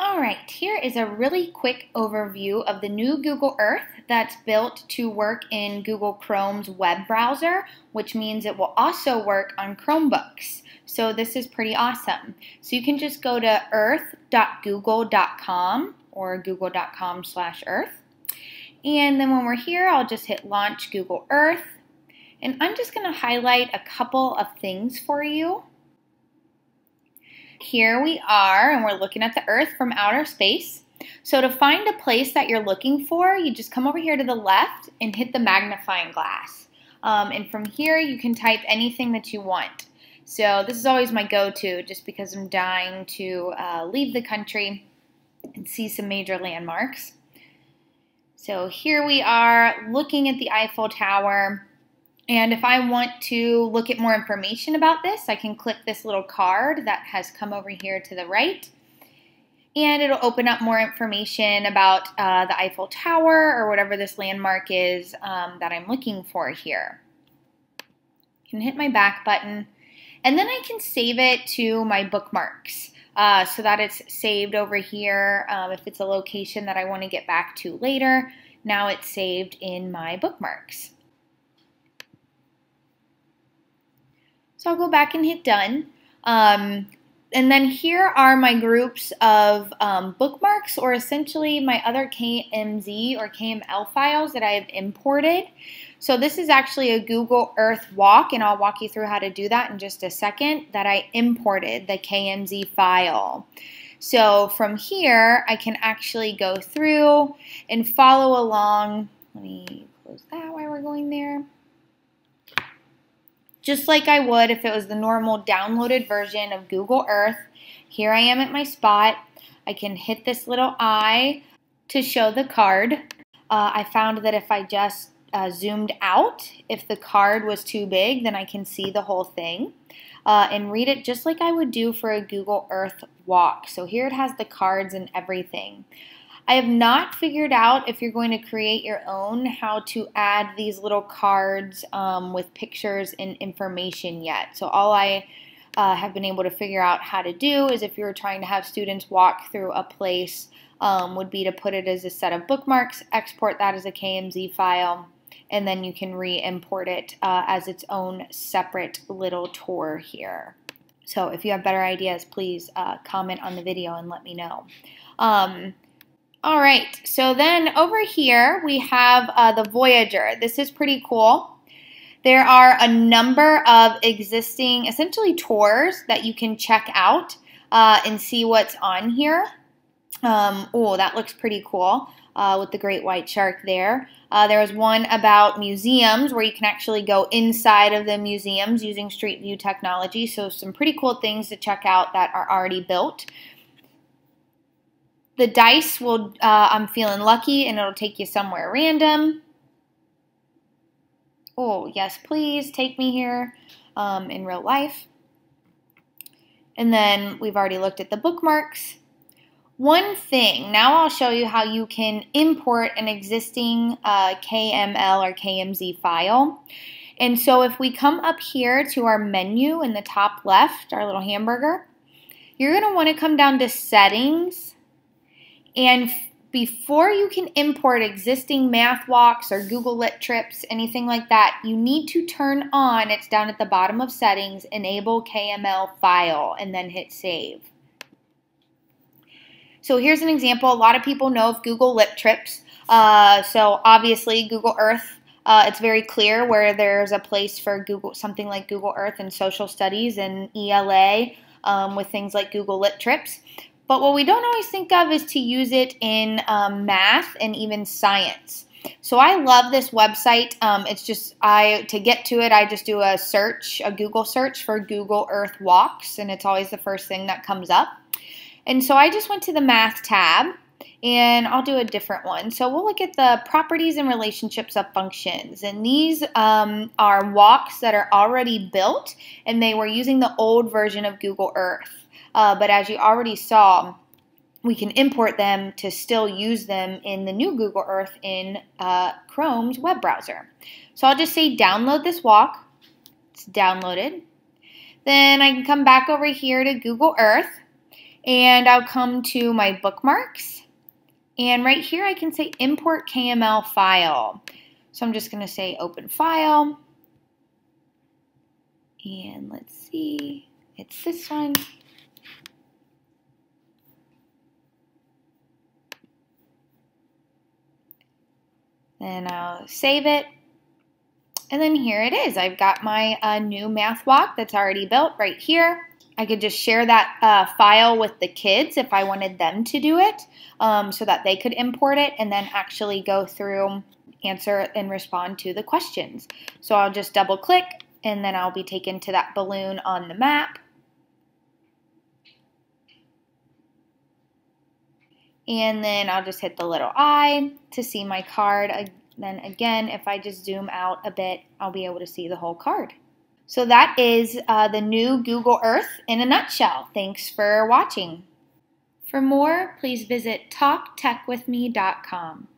All right, here is a really quick overview of the new Google Earth that's built to work in Google Chrome's web browser, which means it will also work on Chromebooks. So this is pretty awesome. So you can just go to earth.google.com or google.com slash earth. And then when we're here, I'll just hit launch Google Earth. And I'm just gonna highlight a couple of things for you. Here we are, and we're looking at the Earth from outer space. So to find a place that you're looking for, you just come over here to the left and hit the magnifying glass. Um, and from here, you can type anything that you want. So this is always my go-to just because I'm dying to uh, leave the country and see some major landmarks. So here we are looking at the Eiffel Tower. And if I want to look at more information about this, I can click this little card that has come over here to the right. And it'll open up more information about uh, the Eiffel Tower or whatever this landmark is um, that I'm looking for here. I can hit my back button. And then I can save it to my bookmarks. Uh, so that it's saved over here. Um, if it's a location that I want to get back to later, now it's saved in my bookmarks. So I'll go back and hit done. Um, and then here are my groups of um, bookmarks or essentially my other KMZ or KML files that I have imported. So this is actually a Google Earth walk and I'll walk you through how to do that in just a second that I imported the KMZ file. So from here I can actually go through and follow along. Let me close that while we're going there just like I would if it was the normal downloaded version of Google Earth. Here I am at my spot. I can hit this little eye to show the card. Uh, I found that if I just uh, zoomed out, if the card was too big, then I can see the whole thing uh, and read it just like I would do for a Google Earth walk. So here it has the cards and everything. I have not figured out if you're going to create your own how to add these little cards um, with pictures and information yet. So all I uh, have been able to figure out how to do is if you're trying to have students walk through a place um, would be to put it as a set of bookmarks, export that as a KMZ file, and then you can re-import it uh, as its own separate little tour here. So if you have better ideas, please uh, comment on the video and let me know. Um, all right, so then over here we have uh, the Voyager. This is pretty cool. There are a number of existing, essentially tours that you can check out uh, and see what's on here. Um, oh, that looks pretty cool uh, with the great white shark there. Uh, there was one about museums where you can actually go inside of the museums using Street View technology. So some pretty cool things to check out that are already built. The dice will, uh, I'm feeling lucky, and it'll take you somewhere random. Oh, yes, please take me here um, in real life. And then we've already looked at the bookmarks. One thing, now I'll show you how you can import an existing uh, KML or KMZ file. And so if we come up here to our menu in the top left, our little hamburger, you're going to want to come down to settings and before you can import existing math walks or Google Lit trips, anything like that, you need to turn on, it's down at the bottom of settings, enable KML file, and then hit save. So here's an example. A lot of people know of Google Lit trips. Uh, so obviously Google Earth, uh, it's very clear where there's a place for Google something like Google Earth and social studies and ELA um, with things like Google Lit trips. But what we don't always think of is to use it in um, math and even science. So I love this website. Um, it's just I to get to it, I just do a search, a Google search for Google Earth walks, and it's always the first thing that comes up. And so I just went to the math tab, and I'll do a different one. So we'll look at the properties and relationships of functions, and these um, are walks that are already built, and they were using the old version of Google Earth. Uh, but as you already saw, we can import them to still use them in the new Google Earth in uh, Chrome's web browser. So I'll just say download this walk. It's downloaded. Then I can come back over here to Google Earth And I'll come to my bookmarks. And right here I can say import KML file. So I'm just going to say open file. And let's see, it's this one. Then I'll save it. And then here it is. I've got my uh, new math walk that's already built right here. I could just share that uh, file with the kids if I wanted them to do it um, so that they could import it and then actually go through, answer, and respond to the questions. So I'll just double click and then I'll be taken to that balloon on the map. And then I'll just hit the little eye to see my card. Then again, if I just zoom out a bit, I'll be able to see the whole card. So that is uh, the new Google Earth in a nutshell. Thanks for watching. For more, please visit talktechwithme.com.